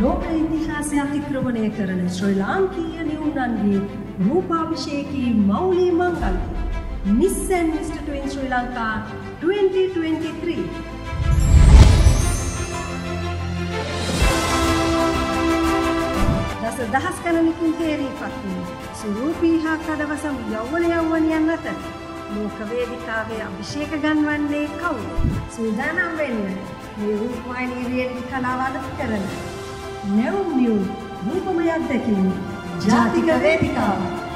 ලෝක ඉතිහාසය අතික්‍රමණය කරන ශ්‍රී ලාංකීය නිවුණන්ගේ රූපාභිෂේකී මෞලී මංගල් නිස්සන් මිස්ටර් ට්වින් ශ්‍රී ලංකා 2023 දස දහස් ගණනකින් තේරී පත්වන සුරූපී හා කඩවසම් යෞවන යෞවනියන් අතර ලෝක වේදිකාවේ අභිෂේක ගන්වන්නේ කවුද? සූදානම් වෙන්න මේ රූපවාහිනී රියලිටි කලාව අදට කරන නැවුම් නිවුම් රූපමය අත්දැකීම් ජාතික වේදිකාව